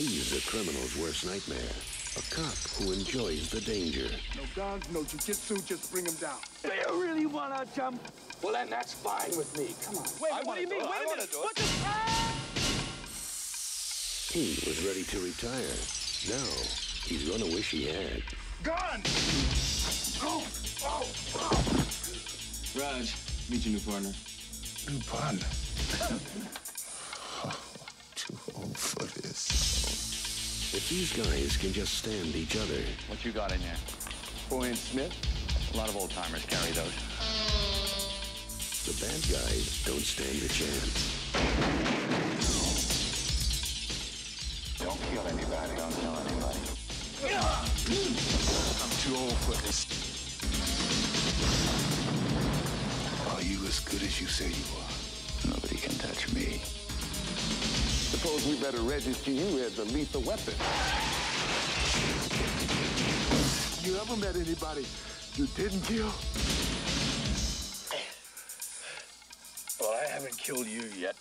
He's a criminal's worst nightmare. A cop who enjoys the danger. No guns, no jujitsu, just bring him down. Do you really want to jump? Well, then that's fine with me. Come on. Wait, I what do you mean? it. Wait a minute. do it. What the? Ah! He was ready to retire. Now, he's gonna wish he had. Gun! Oh! Oh! oh. Rog, meet your new partner. New partner. If these guys can just stand each other, What you got in there? Four-inch Smith? A lot of old timers carry those. the bad guys don't stand a chance. Don't kill anybody. Don't tell anybody. I'm too old for this. Are you as good as you say you are? Nobody can touch me. We better register you as a lethal weapon. You ever met anybody you didn't kill? Well, I haven't killed you yet.